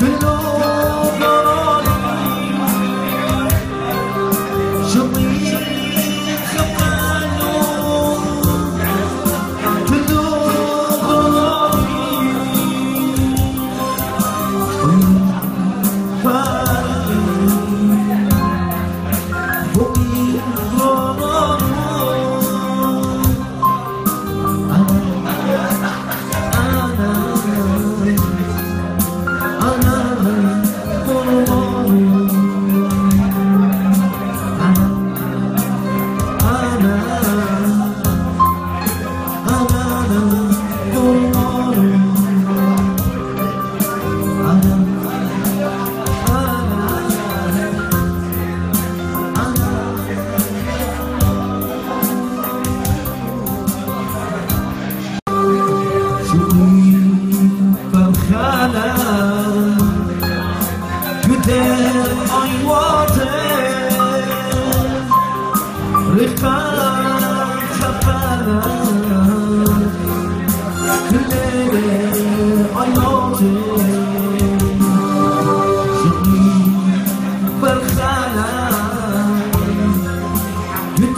Hello.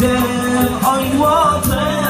then I'm water.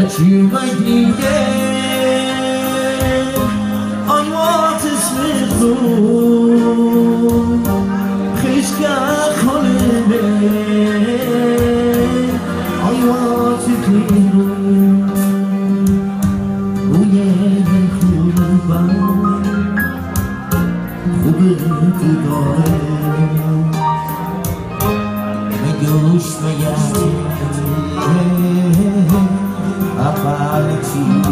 that you might be there on what is with you خیشگاه خونه I want to clean روی خوبم خوبه تو داره مگه روش مگه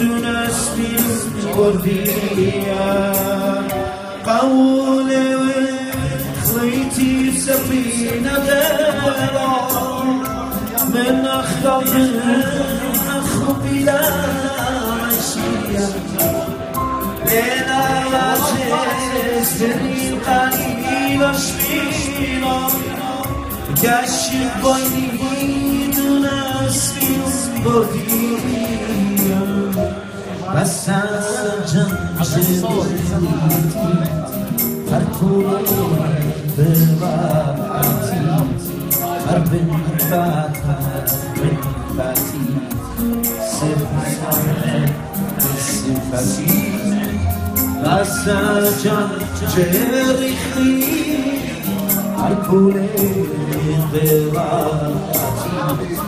دونستی بردیم قول خليتي سفينة من أخطر أخرب إلى عشية ليلة عجزتني قليل شبيرة قشب بيني دونك Sensiz bohemian Passar a gente Parkour pela arte Arbin bata Arbin bati Sympathy Sympathy Passar a gente Parkour pela arte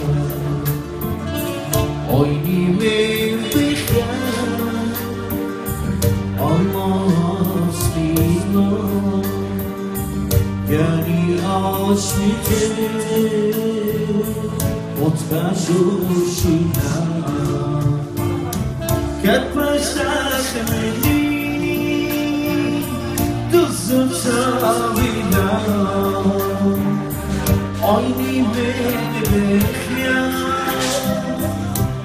Michele odkażu Shina Kad prashash meni Duzum shavina Oyni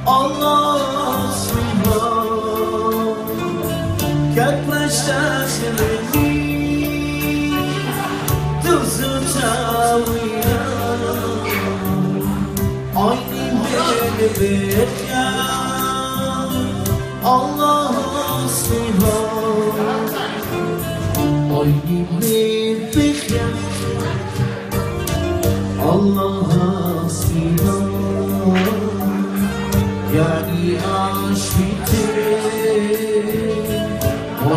Allah sınma Kad prashash kızı çağırıyor Aynı belebet ya Allah asmıyor Aynı belebet ya Allah asmıyor Yani aşk bitir O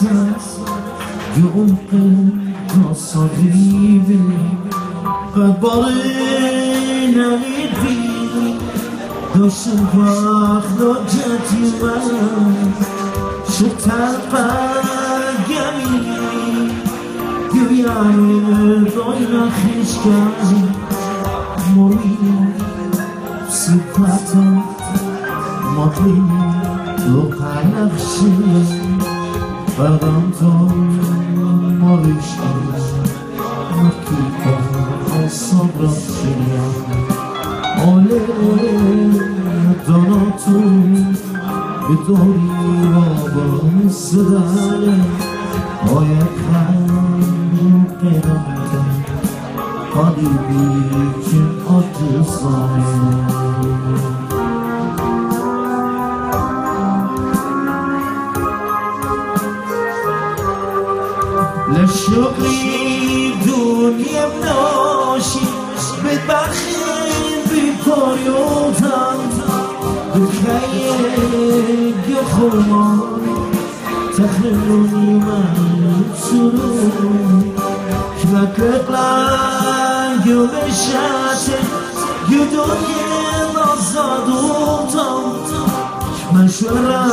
non passa Giunque posso vivere Per bolena e vini Do subach do jatima Shuktar به دوری را باست باید هم پیدا بودم خالی بیر که آتوزانه لشوقی دونیم ناشی به بخی بیتاری مشورا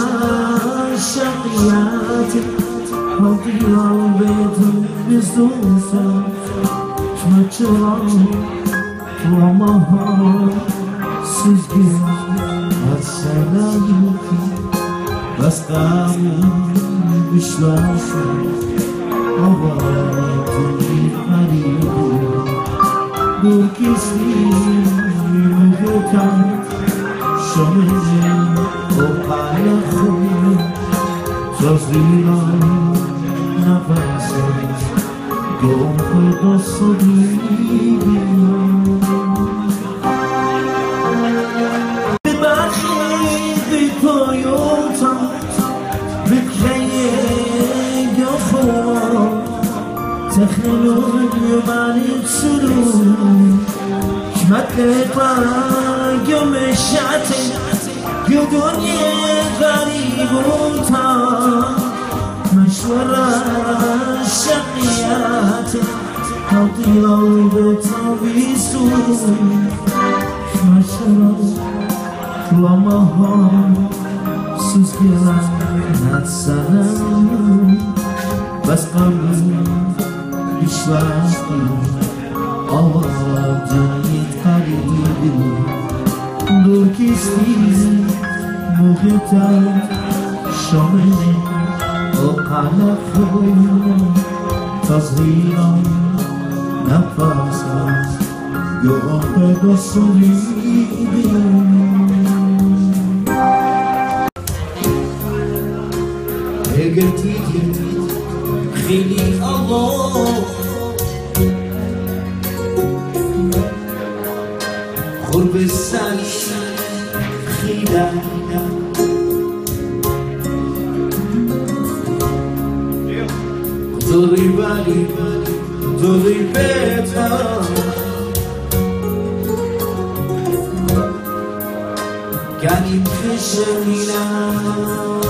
شقیاتی Hadiyan bedin bizdusa Çmaçıran Ramahan Sizgin Asselam Bastam Bişlaşı Havadın Yol kırdası ببخشید بی پایوتم بکره گفار تخنون من سرو حکمت دنیا غریبون تا مشورة شقيان تا دیای به تابیسون شما لما ها سوزگیرن ندسنم بس قبل بیش وقتی آواب جایی قریبی فوق على فوق تصغيرا نفسا يغطي الصليب هجرتي خلي الله غرب السنة خدعنا vorübergeht, vorübergeht. Gani Fische Milan.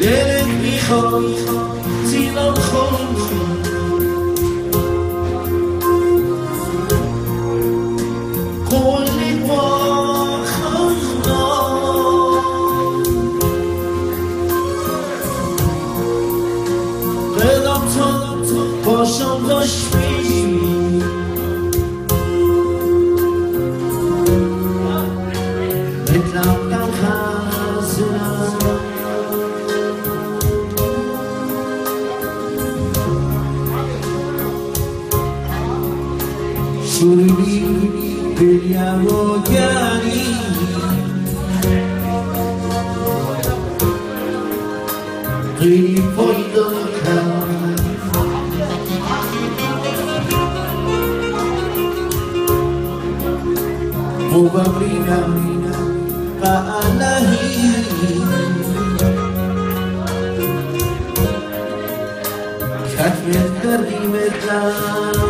Let it be holy. vogliamo chiari ti voglio chiari Boba brina brina paalahi Khat mein kari mein